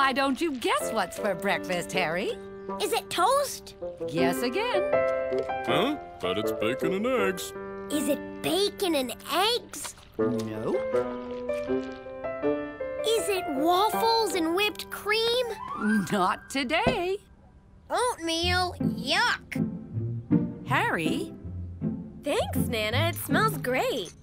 Why don't you guess what's for breakfast, Harry? Is it toast? Guess again. Huh? But it's bacon and eggs. Is it bacon and eggs? No. Is it waffles and whipped cream? Not today. Oatmeal? Yuck! Harry? Thanks, Nana. It smells great.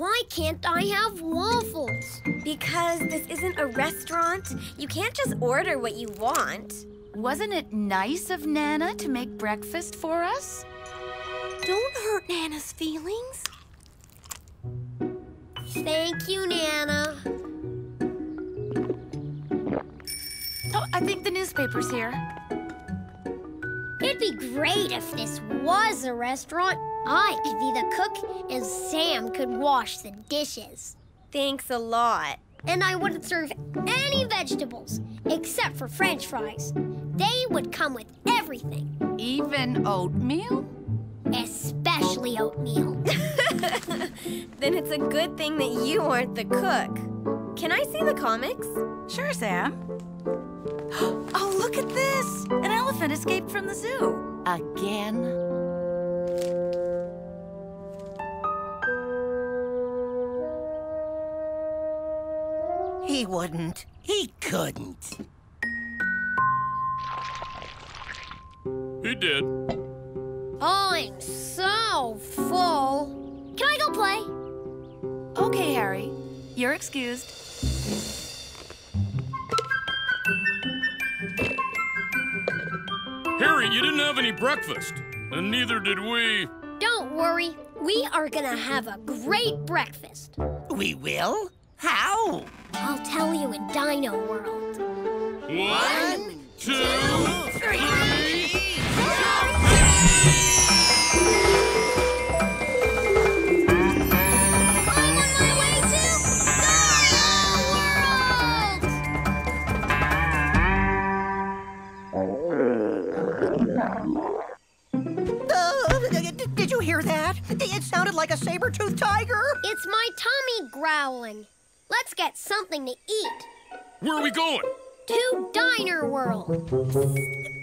Why can't I have waffles? Because this isn't a restaurant. You can't just order what you want. Wasn't it nice of Nana to make breakfast for us? Don't hurt Nana's feelings. Thank you, Nana. Oh, I think the newspaper's here. It'd be great if this was a restaurant. I could be the cook and Sam could wash the dishes. Thanks a lot. And I wouldn't serve any vegetables except for french fries. They would come with everything, Even oatmeal? especially oatmeal. Then it's a good thing that you aren't the cook. Can I see the comics? Sure, Sam. Oh, look at this! An elephant escaped from the zoo. Again? He wouldn't. He couldn't. He did. Oh, I'm so full. Can I go play? Okay, Harry. You're excused. Harry, you didn't have any breakfast. And neither did we. Don't worry. We are gonna have a great breakfast. We will? How? I'll tell you in Dino World. One, two, three. I'm on my way to Dino World! Uh, d- d- did you hear that? It sounded like a saber-toothed tiger. It's my tummy growling. Let's get something to eat. Where are we going? To Diner World.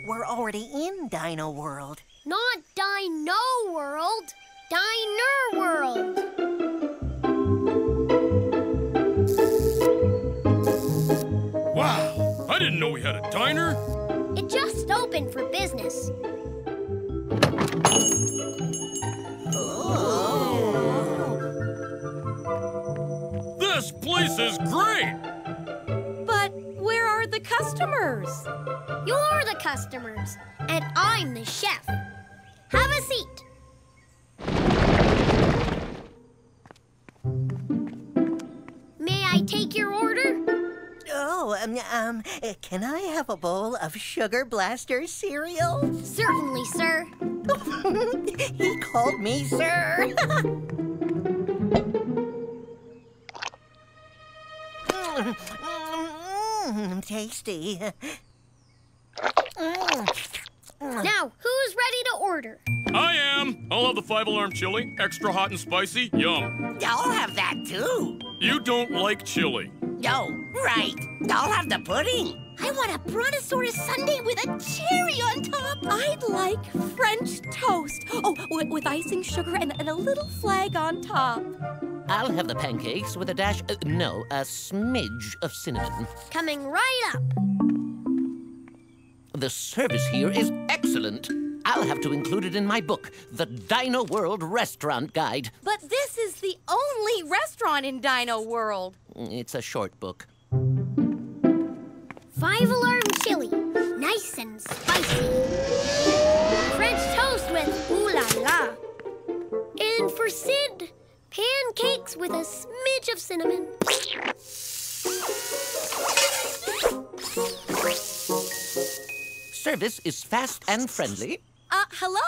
We're already in Dino World. Not Dino World. Diner World. Wow, I didn't know we had a diner. It just opened for business. This place is great. But where are the customers? You're the customers, and I'm the chef. Have a seat. May I take your order? Oh, um, um, can I have a bowl of Sugar Blaster cereal? Certainly, sir. he called me sir. Mm, tasty. Now, who's ready to order? I am. I'll have the five alarm chili, extra hot and spicy. Yum. I'll have that too. You don't like chili. No, right. I'll have the pudding. I want a brontosaurus sundae with a cherry on top. I'd like French toast. Oh, with, with icing sugar and, and a little flag on top. I'll have the pancakes with a dash, uh, no, a smidge of cinnamon. Coming right up. The service here is excellent. I'll have to include it in my book, The Dino World Restaurant Guide. But this is the only restaurant in Dino World. It's a short book. Five alarm chili, nice and spicy. French toast with ooh la la. And for Sid, pancakes with a smidge of cinnamon. Service is fast and friendly. Uh, hello?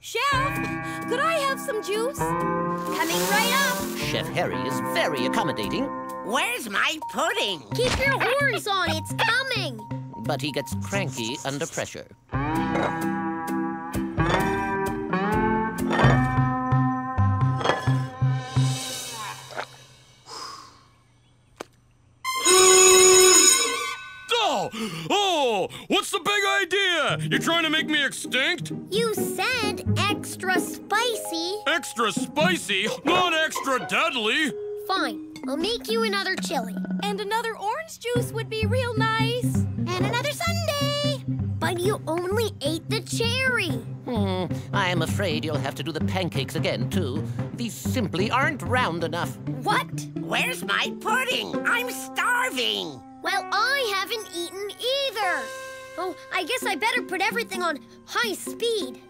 Chef, could I have some juice? Coming right up. Chef Harry is very accommodating, Where's my pudding? Keep your horns on, it's coming. but he gets cranky under pressure. Trying to make me extinct? You said extra spicy. Extra spicy, not extra deadly. Fine, I'll make you another chili. And another orange juice would be real nice. And another sundae. But you only ate the cherry. Hmm, I am afraid you'll have to do the pancakes again, too. These simply aren't round enough. What? Where's my pudding? I'm starving. Well, I haven't eaten either. Oh, I guess I better put everything on high speed.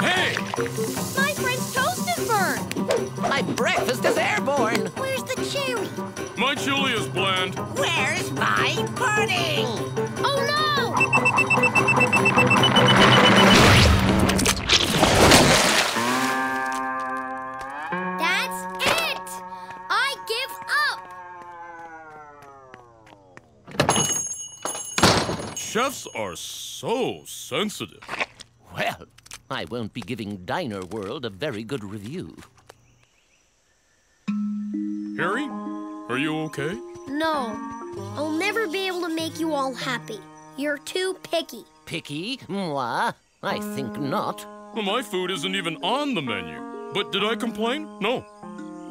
Hey! My French toast is burned. My breakfast is airborne. Where's? My chili is bland. Where's my pudding? Oh no! That's it! I give up! Chefs are so sensitive. Well, I won't be giving Diner World a very good review. You okay? No, I'll never be able to make you all happy. You're too picky. Picky? Moi? I think not. Well, my food isn't even on the menu. But did I complain? No.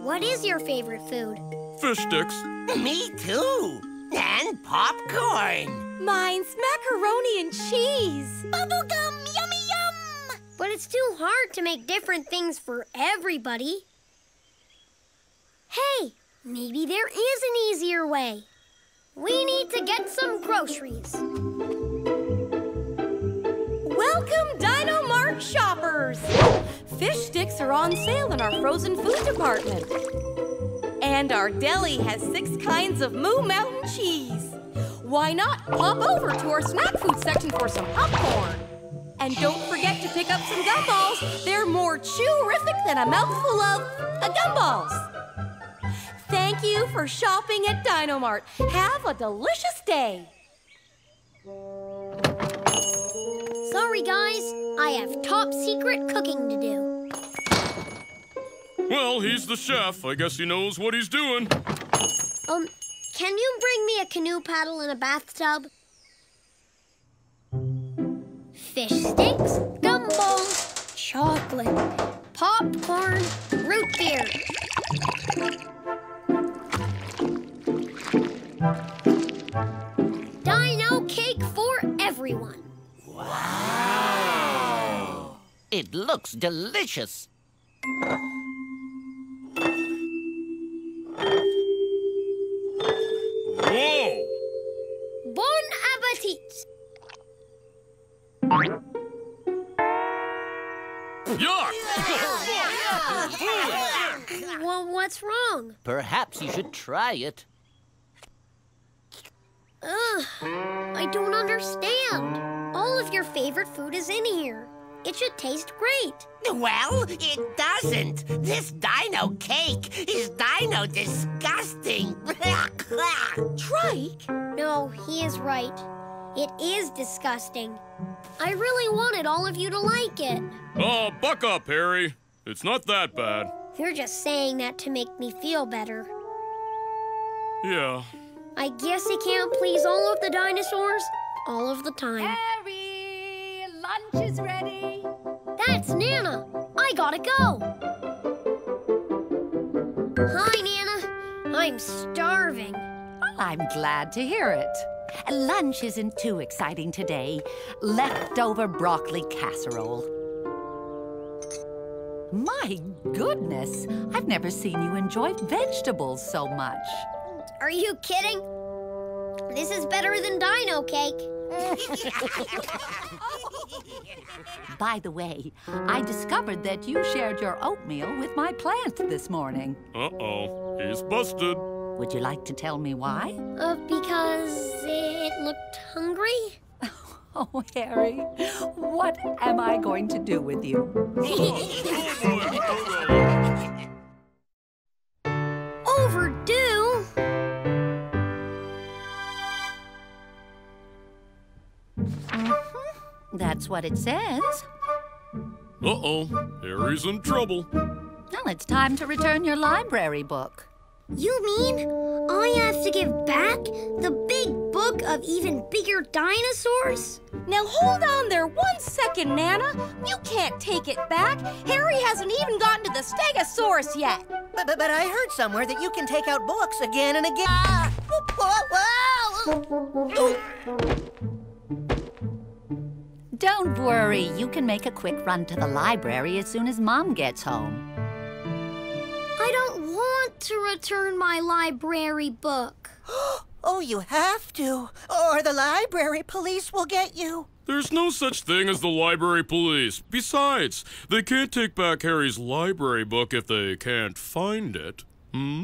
What is your favorite food? Fish sticks. Me too. And popcorn. Mine's macaroni and cheese. Bubblegum, yummy yum! But it's too hard to make different things for everybody. Hey, maybe there is an easier way. We need to get some groceries. Welcome, Dino Mart shoppers! Fish sticks are on sale in our frozen food department. And our deli has six kinds of Moo Mountain cheese. Why not pop over to our snack food section for some popcorn? And don't forget to pick up some gumballs. They're more chew-rific than a mouthful of uh, gumballs. Thank you for shopping at Dino Mart. Have a delicious day. Sorry, guys. I have top secret cooking to do. Well, he's the chef. I guess he knows what he's doing. Um, can you bring me a canoe paddle and a bathtub? Fish sticks, gumballs, chocolate, popcorn, root beer. It looks delicious. Whoa! Bon appetit. Yuck! Well, what's wrong? Perhaps you should try it. Ugh, I don't understand. All of your favorite food is in here. It should taste great. Well, it doesn't. This dino cake is dino disgusting. Trike? No, he is right. It is disgusting. I really wanted all of you to like it. Oh, buck up, Harry. It's not that bad. You're just saying that to make me feel better. Yeah. I guess I can't please all of the dinosaurs all of the time. Harry, lunch is ready. That's Nana. I gotta go. Hi, Nana. I'm starving. Oh, I'm glad to hear it. Lunch isn't too exciting today. Leftover broccoli casserole. My goodness, I've never seen you enjoy vegetables so much. Are you kidding? This is better than dino cake. By the way, I discovered that you shared your oatmeal with my plant this morning. Uh-oh. He's busted. Would you like to tell me why? Uh, because it looked hungry? Oh, Harry, what am I going to do with you? That's what it says. Uh-oh, Harry's in trouble. Well, it's time to return your library book. You mean I have to give back the big book of even bigger dinosaurs? Now hold on there one second, Nana. You can't take it back. Harry hasn't even gotten to the Stegosaurus yet. But, but, but I heard somewhere that you can take out books again and again. Ah! Whoa, whoa, whoa. Don't worry, you can make a quick run to the library as soon as Mom gets home. I don't want to return my library book. Oh, you have to, or the library police will get you. There's no such thing as the library police. Besides, they can't take back Harry's library book if they can't find it. Hmm?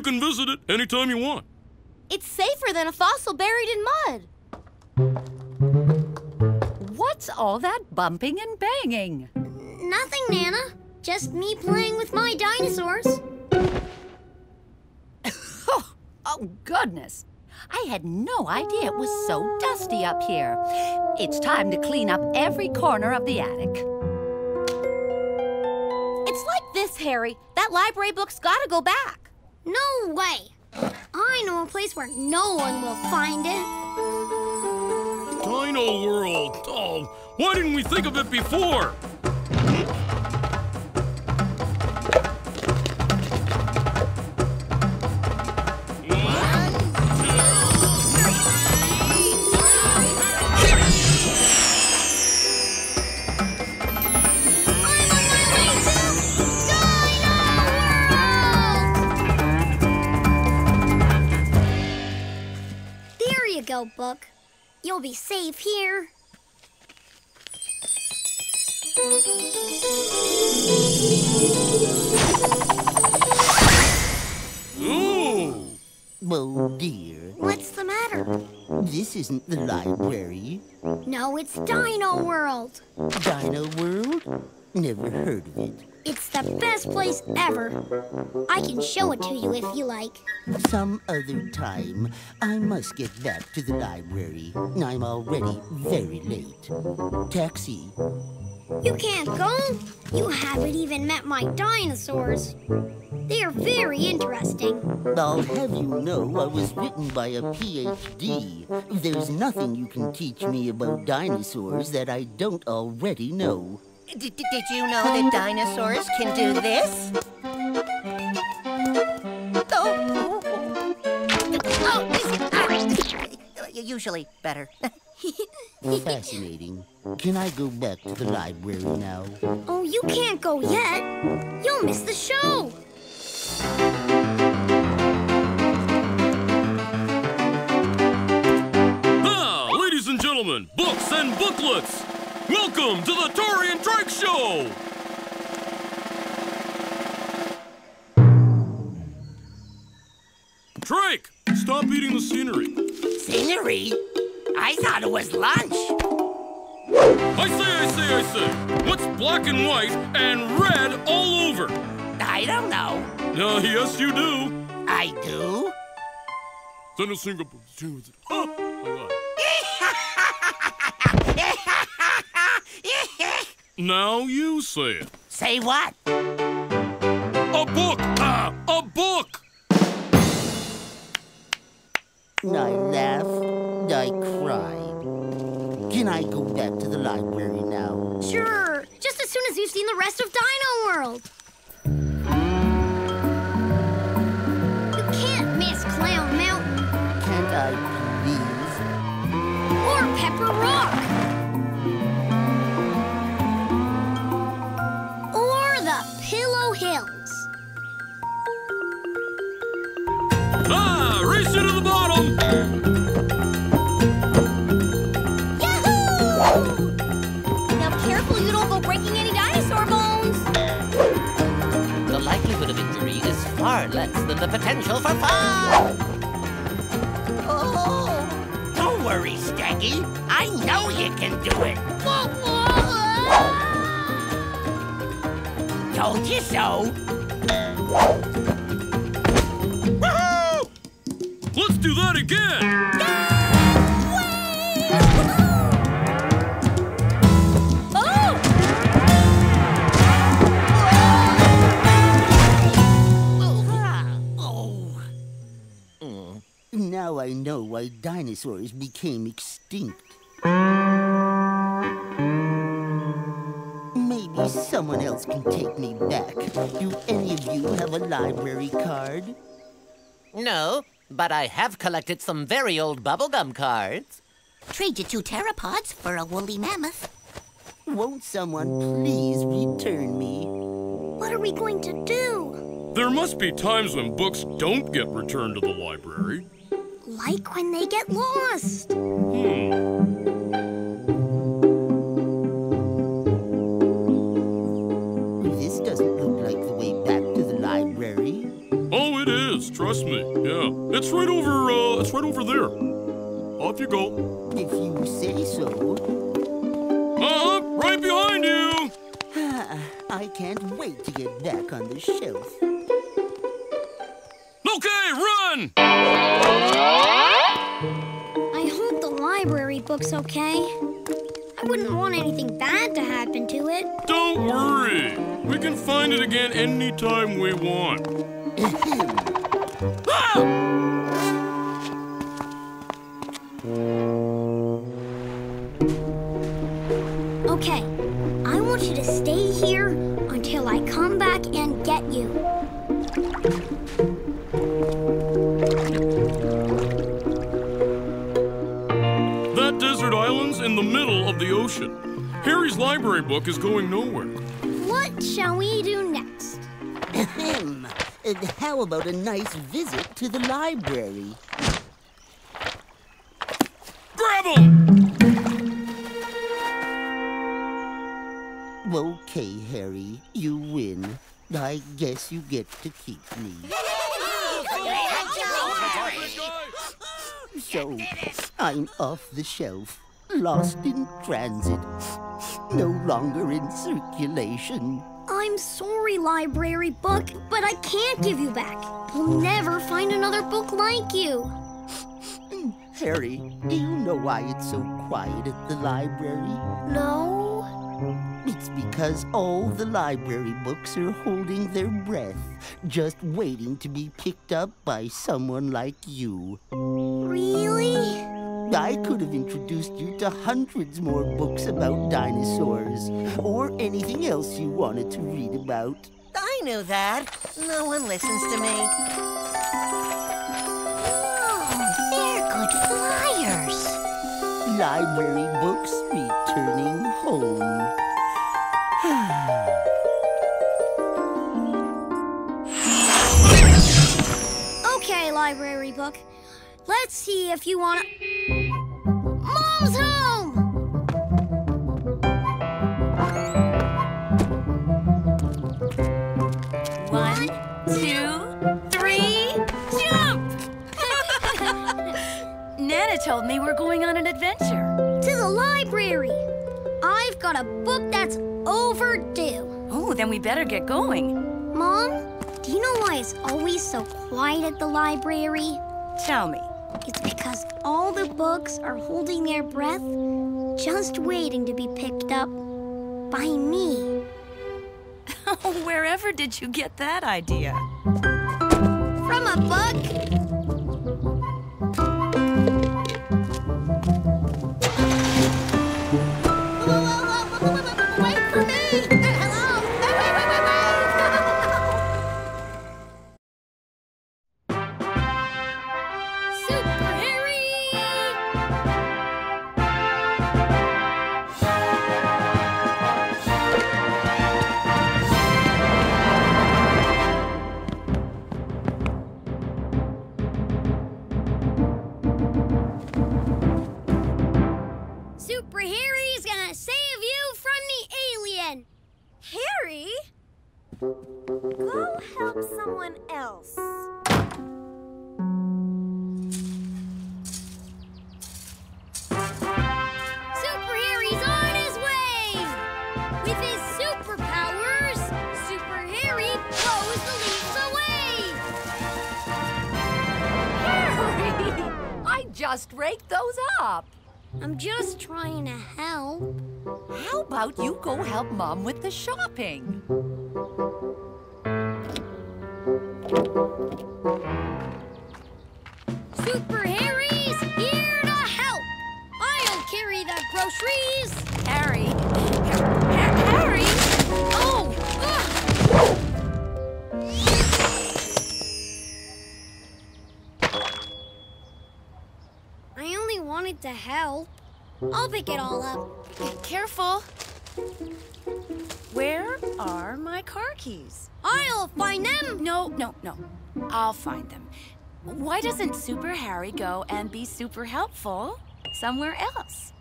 you can visit it anytime you want. It's safer than a fossil buried in mud. What's all that bumping and banging? Nothing, Nana. Just me playing with my dinosaurs. Oh, goodness. I had no idea it was so dusty up here. It's time to clean up every corner of the attic. It's like this, Harry. That library book's gotta go back. No way. I know a place where no one will find it. Dino World. Oh, why didn't we think of it before? There you go, Book. You'll be safe here. Ooh. Oh dear, What's the matter? this isn't the library. No, it's Dino World. Dino World? Never heard of it. It's the best place ever. I can show it to you if you like. Some other time, I must get back to the library. I'm already very late. Taxi. You can't go. You haven't even met my dinosaurs. They are very interesting. I'll have you know I was written by a PhD. There's nothing you can teach me about dinosaurs that I don't already know. D- d- did you know that dinosaurs can do this? Oh, oh, ah, usually better. Fascinating. Can I go back to the library now? Oh, you can't go yet. You'll miss the show. Ah, ladies and gentlemen, books and booklets. Welcome to the Taury and Drake Show. Drake, stop eating the scenery. Scenery? I thought it was lunch. I say, I say, I say. What's black and white and red all over? I don't know. Uh, yes, you do. I do. Then a Singapore. Huh? Now you say it. Say what? A book! Ah, a book! I laughed. I cried. Can I go back to the library now? Sure. Just as soon as you've seen the rest of Dino World. You can't miss Clown Mountain Can't I please? or Pepper Rock. The potential for fun. Oh! Don't worry, Steggy. I know you can do it. Told you so. Let's do that again! I know why dinosaurs became extinct. Maybe someone else can take me back. Do any of you have a library card? No, but I have collected some very old bubblegum cards. Trade you two pteropods for a woolly mammoth. Won't someone please return me? What are we going to do? There must be times when books don't get returned to the library. Like when they get lost. This doesn't look like the way back to the library. Oh, it is. Trust me. Yeah, it's right over. Uh, it's right over there. Off you go. If you say so. Uh huh. right behind you. I can't wait to get back on the shelf. Okay, run. I hope the library book's okay. I wouldn't want anything bad to happen to it. Don't worry. We can find it again anytime we want. Okay, ah! Ahem. How about a nice visit to the library? Grab him! Okay, Harry, you win. I guess you get to keep me. So, I'm off the shelf, lost in transit, no longer in circulation. I'm sorry, library book, but I can't give you back. We'll never find another book like you. Harry, do you know why it's so quiet at the library? No? It's because all the library books are holding their breath, just waiting to be picked up by someone like you. Really? I could have introduced you to hundreds more books about dinosaurs, or anything else you wanted to read about. I knew that. No one listens to me. Oh, they're good flyers. Library books returning home. Okay, library book. Let's see if you want to. Nana told me we're going on an adventure. To the library. I've got a book that's overdue. Oh, then we better get going. Mom, do you know why it's always so quiet at the library? Tell me. It's because all the books are holding their breath, just waiting to be picked up by me. Wherever did you get that idea? From a book? I'm just trying to help. How about you go help Mom with the shopping? I'll pick it all up. Careful. Where are my car keys? I'll find them! No, no, no. I'll find them. Why doesn't Super Harry go and be super helpful somewhere else?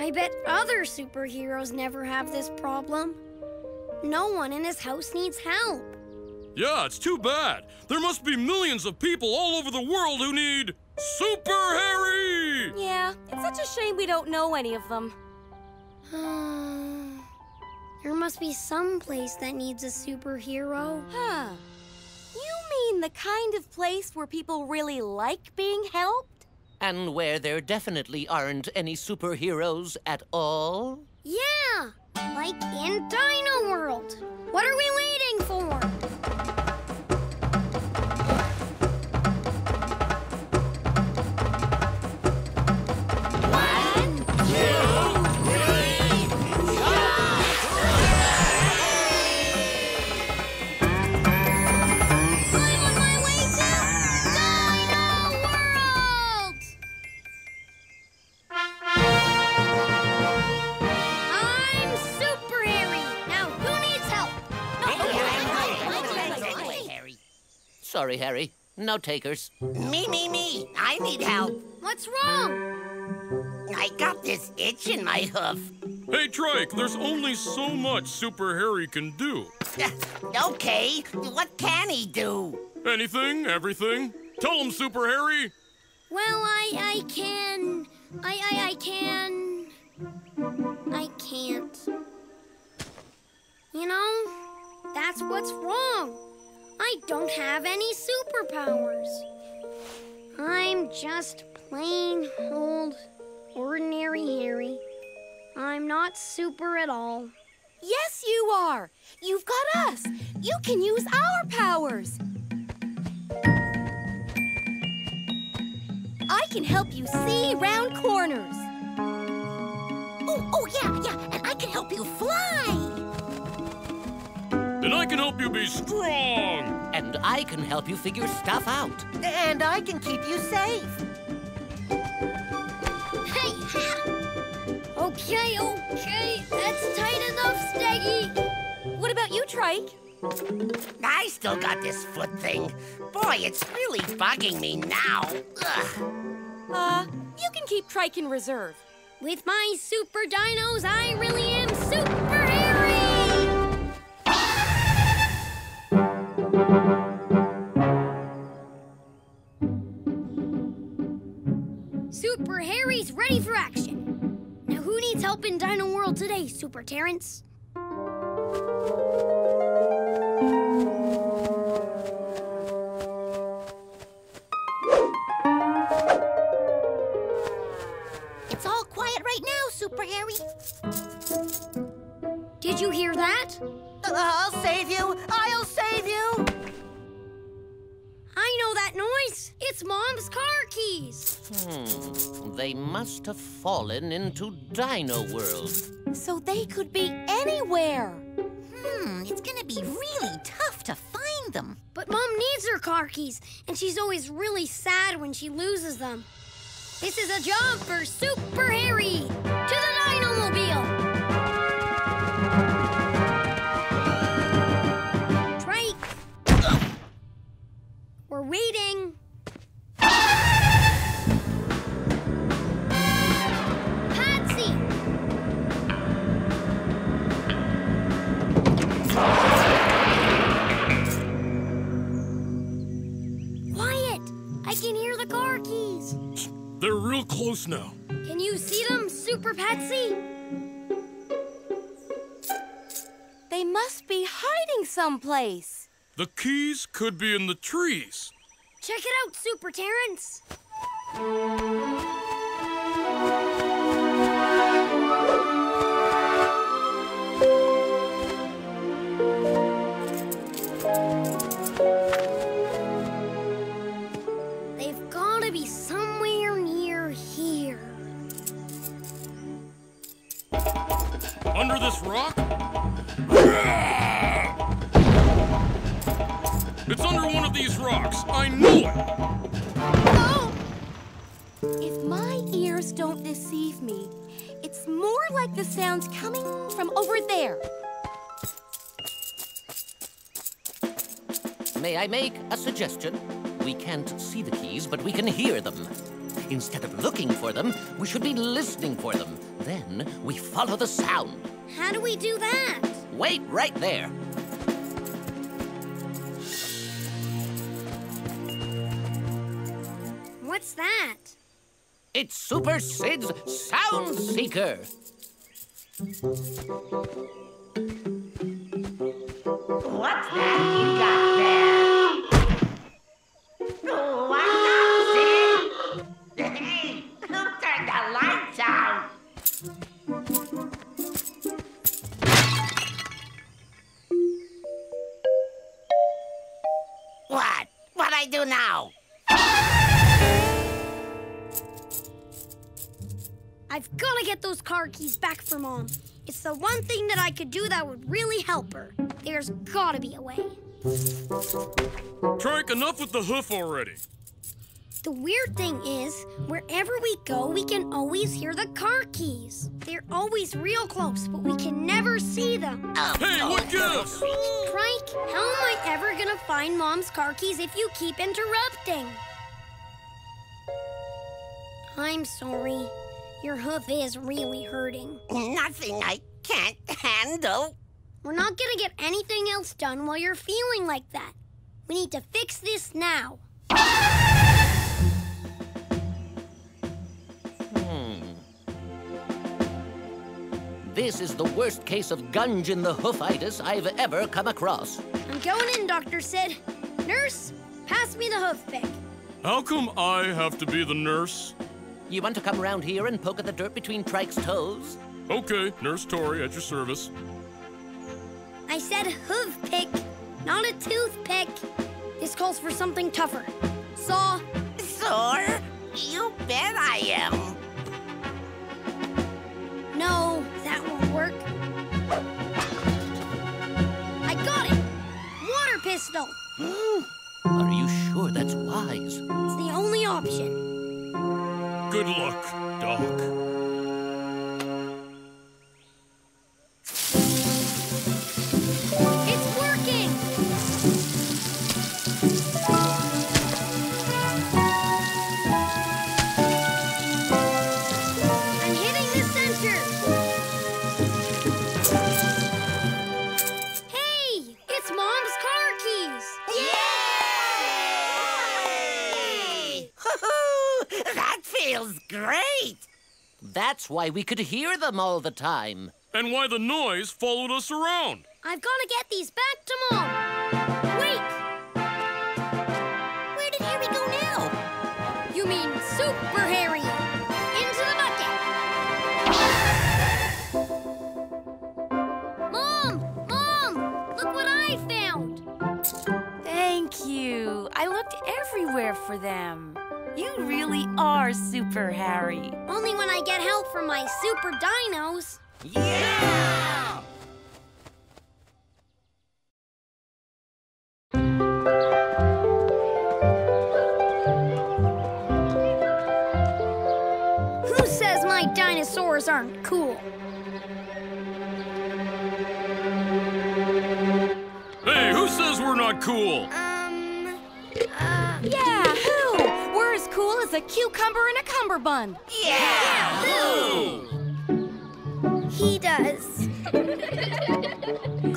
I bet other superheroes never have this problem. No one in his house needs help. Yeah, it's too bad. There must be millions of people all over the world who need Super Harry! Yeah, it's such a shame we don't know any of them. there must be some place that needs a superhero. Huh. You mean the kind of place where people really like being helped? And where there definitely aren't any superheroes at all? Yeah, like in Dino World. What are we waiting for? Sorry, Harry. No takers. Me, me, me. I need help. What's wrong? I got this itch in my hoof. Hey, Trike, there's only so much Super Harry can do. okay, what can he do? Anything, everything. Tell him, Super Harry. Well, I I can I I I can I can't. You know, that's what's wrong. I don't have any superpowers. I'm just plain old ordinary Harry. I'm not super at all. Yes, you are. You've got us. You can use our powers. I can help you see round corners. Oh, oh, yeah, yeah, and I can help you fly. And I can help you be strong. And I can help you figure stuff out. And I can keep you safe. Hey! Okay, okay, that's tight enough, Steggy. What about you, Trike? I still got this foot thing. Boy, it's really bugging me now. Ugh. Uh, you can keep Trike in reserve. With my super dinos, I really ready for action. Now, who needs help in Dino World today, Super Pterence? It's all quiet right now, Super Harry. Did you hear that? I'll save you. I'll save you. That noise. It's Mom's car keys. Hmm. They must have fallen into Dino World. So they could be anywhere. Hmm, it's gonna be really tough to find them. But Mom needs her car keys, and she's always really sad when she loses them. This is a job for Super Harry! To the We're waiting. Quiet! I can hear the car keys. They're real close now. Can you see them, Super Patsy? They must be hiding someplace. The keys could be in the trees. Check it out, Super Pterence. They've got to be somewhere near here. Under this rock? It's under one of these rocks. I knew it. Oh! If my ears don't deceive me, it's more like the sounds coming from over there. May I make a suggestion? We can't see the keys, but we can hear them. Instead of looking for them, we should be listening for them. Then we follow the sound. How do we do that? Wait right there. What's that? It's Super Sid's Sound Seeker. What's that you got there? What's up, Sid? Hey, who turned the lights out? What? What I do now? I've got to get those car keys back for Mom. It's the one thing that I could do that would really help her. There's got to be a way. Trike, enough with the hoof already. The weird thing is, wherever we go, we can always hear the car keys. They're always real close, but we can never see them. Oh, Hey, what gives? Trike, how am I ever gonna find Mom's car keys if you keep interrupting? I'm sorry. Your hoof is really hurting. Nothing I can't handle. We're not gonna get anything else done while you're feeling like that. We need to fix this now. Hmm. This is the worst case of gunge in the hoofitis I've ever come across. I'm going in, Dr. Sid. Nurse, pass me the hoof pick. How come I have to be the nurse? You want to come around here and poke at the dirt between Trike's toes? Okay, Nurse Taury at your service. I said hoof pick, not a toothpick. This calls for something tougher. Saw. Sore? You bet I am. No, that won't work. I got it! Water pistol! Are you sure that's wise? It's the only option. Good luck, Doc. That's why we could hear them all the time. And why the noise followed us around. I've got to get these back to Mom! Wait! Where did Harry go now? You mean Super Harry! Into the bucket! Mom! Mom! Look what I found! Thank you. I looked everywhere for them. You really are Super Harry. Only when I get help from my super dinos. Yeah! Who says my dinosaurs aren't cool? Hey, who says we're not cool? A cucumber in a cummerbund. Yeah! he does.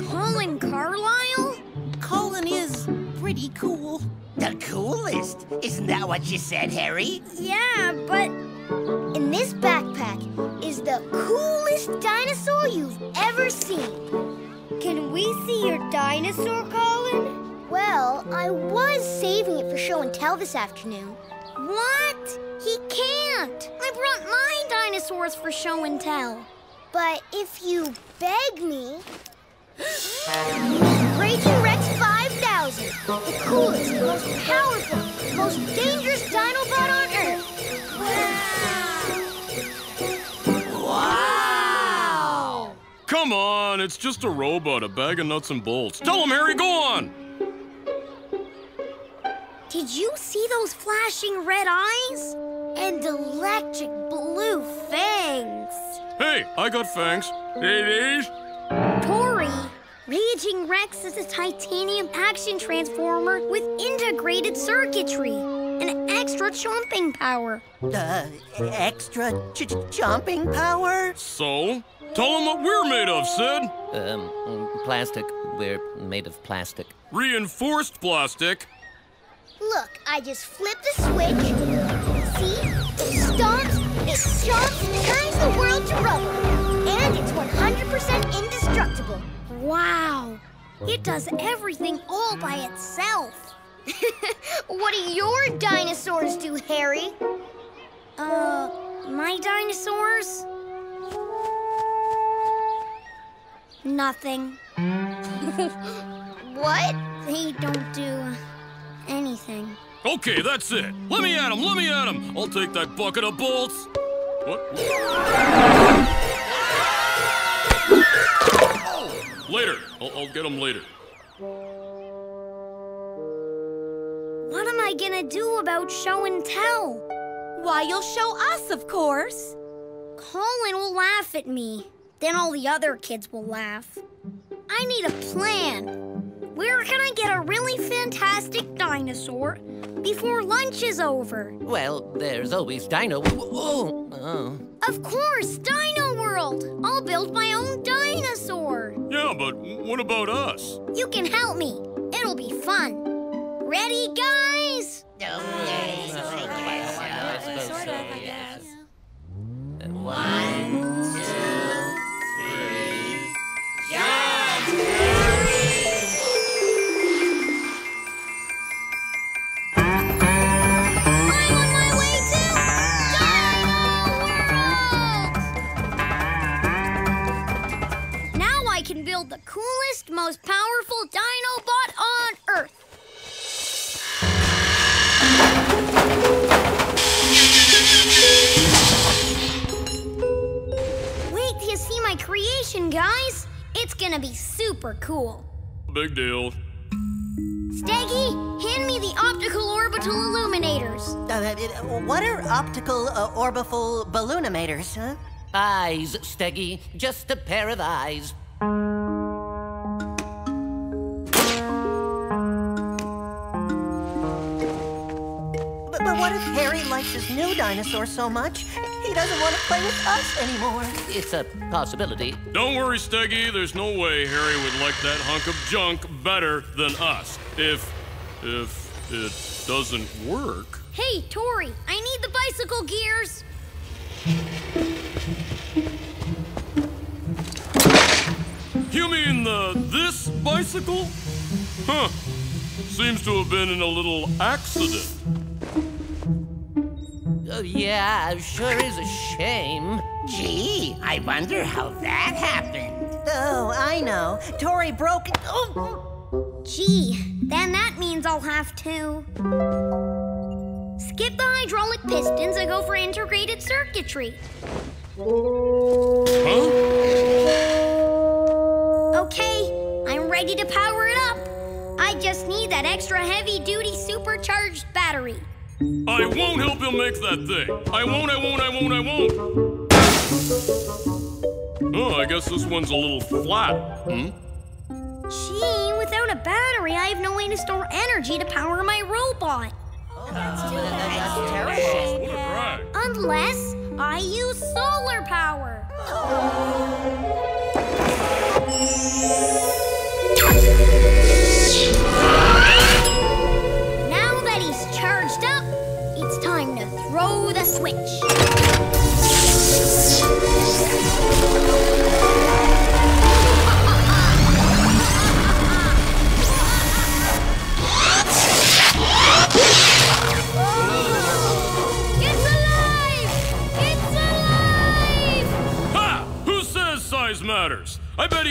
Colin Carlisle? Colin is pretty cool. The coolest. Isn't that what you said, Harry? Yeah, but in this backpack is the coolest dinosaur you've ever seen. Can we see your dinosaur, Colin? Well, I was saving it for show and tell this afternoon. What? He can't. I brought my dinosaurs for show and tell. But if you beg me... Raging Rex 5000, the coolest, most powerful, most dangerous Dinobot on Earth. Wow! Come on, it's just a robot, a bag of nuts and bolts. Tell him, Harry, go on! Did you see those flashing red eyes? And electric blue fangs. Hey, I got fangs. Ladies? Taury, Raging Rex is a titanium action transformer with integrated circuitry and extra chomping power. Uh, extra ch- ch- chomping power? So? Tell them what we're made of, Sid! Um, plastic. We're made of plastic. Reinforced plastic. Look, I just flip the switch. See? It stomps, it chomps, turns the world to rubber. And it's 100% indestructible. Wow. It does everything all by itself. what do your dinosaurs do, Harry? Uh, my dinosaurs? Nothing. what? They don't do anything. Okay, that's it. Let me at him, let me at him. I'll take that bucket of bolts. What? Later. I'll, I'll get him later. What am I gonna do about show and tell? Why, you'll show us, of course. Colin will laugh at me. Then all the other kids will laugh. I need a plan. Where can I get a really fantastic dinosaur before lunch is over? Well, there's always Dino. Oh, oh. Of course, Dino World. I'll build my own dinosaur. Yeah, but what about us? You can help me. It'll be fun. Ready, guys? One, most powerful Dinobot on Earth. Wait till you see my creation, guys. It's gonna be super cool. Big deal. Steggy, hand me the optical orbital illuminators. Uh, what are optical uh, orbital balloonimators, huh? Eyes, Steggy. Just a pair of eyes. Likes his new dinosaur so much he doesn't want to play with us anymore? It's a possibility. Don't worry, Steggy. There's no way Harry would like that hunk of junk better than us. If. if it doesn't work. Hey, Taury, I need the bicycle gears. You mean the. this bicycle? Huh. Seems to have been in a little accident. Oh, yeah, sure is a shame. Gee, I wonder how that happened. Oh, I know. Taury broke. Oh, Gee, then that means I'll have to. Skip the hydraulic pistons and go for integrated circuitry. Huh? Okay, I'm ready to power it up. I just need that extra heavy duty supercharged battery. I won't help him make that thing. I won't, I won't, I won't, I won't. Oh, I guess this one's a little flat. Hmm? Gee, without a battery, I have no way to store energy to power my robot. Oh, that's terrible. What a drag. Unless I use solar power. Now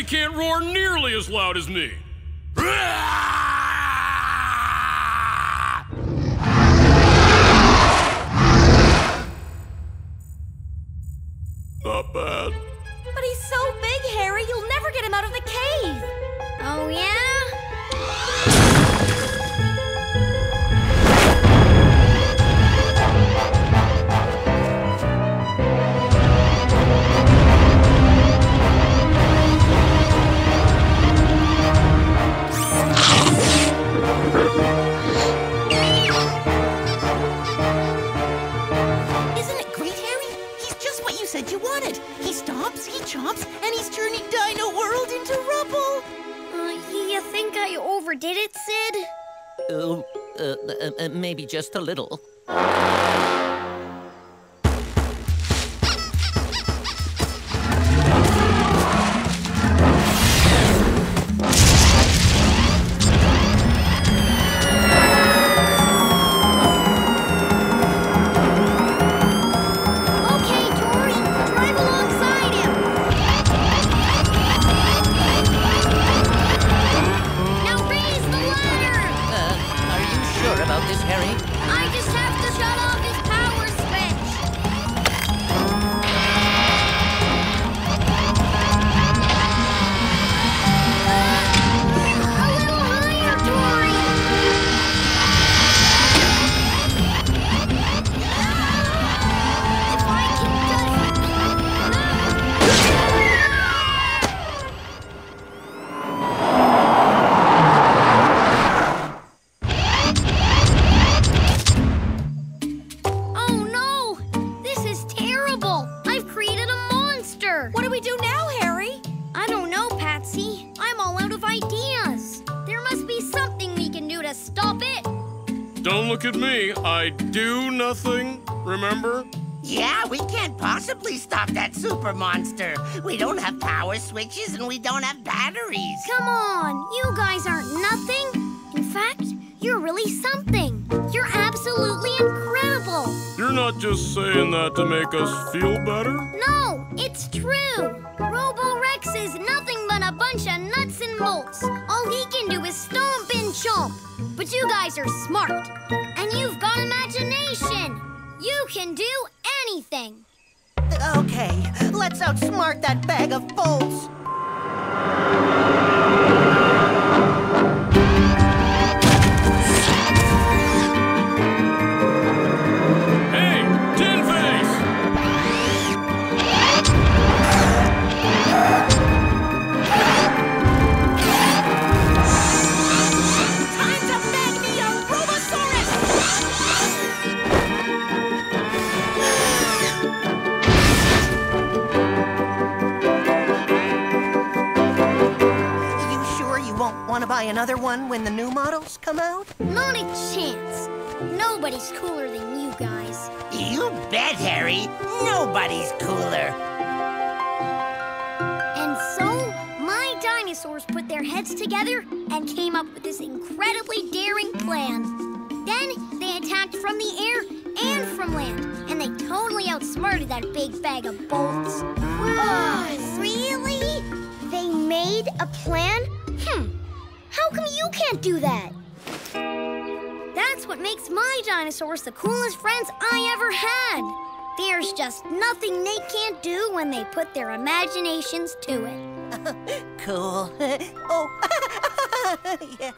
can't roar nearly as loud as me. Overdid it, Sid? Oh, uh, uh, uh, maybe just a little. Look at me. I do nothing, remember? Yeah, we can't possibly stop that super monster. We don't have power switches and we don't have batteries. Come on, you guys aren't nothing. In fact, you're really something. You're absolutely incredible. You're not just saying that to make us feel better? No, it's true. Robo Rex is nothing but a bunch of nuts and bolts. All he can do is stomp and chomp. But you guys are smart, and you've got imagination. You can do anything. Okay, let's outsmart that bag of bolts. Won't want to buy another one when the new models come out? Not a chance. Nobody's cooler than you guys. You bet, Harry. Nobody's cooler. And so, my dinosaurs put their heads together and came up with this incredibly daring plan. Then they attacked from the air and from land, and they totally outsmarted that big bag of bolts. really? They made a plan? Hmm. How come you can't do that? That's what makes my dinosaurs the coolest friends I ever had. There's just nothing they can't do when they put their imaginations to it. cool. oh, yeah.